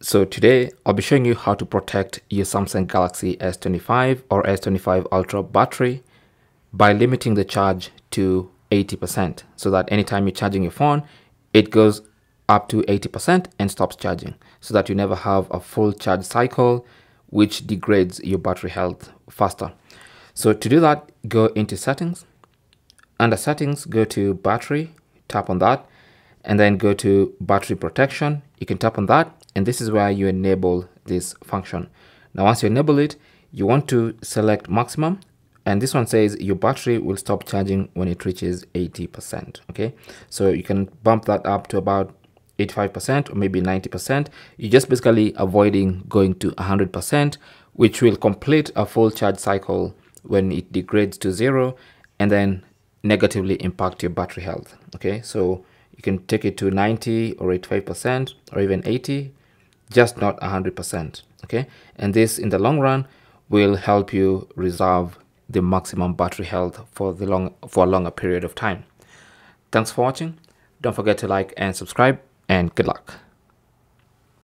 So today I'll be showing you how to protect your Samsung Galaxy S25 or S25 Ultra battery by limiting the charge to 80% so that anytime you're charging your phone, it goes up to 80% and stops charging so that you never have a full charge cycle which degrades your battery health faster. So to do that, go into settings. Under settings, go to battery, tap on that, and then go to battery protection. You can tap on that, and this is where you enable this function. Now, once you enable it, you want to select maximum, and this one says your battery will stop charging when it reaches 80%. Okay, so you can bump that up to about 85% or maybe 90%. You're just basically avoiding going to 100%, which will complete a full charge cycle when it degrades to zero and then negatively impact your battery health. Okay, so you can take it to 90 or 85% or even 80, just not 100%. Okay, and this in the long run will help you reserve the maximum battery health for the long for a longer period of time. Thanks for watching. Don't forget to like and subscribe and good luck.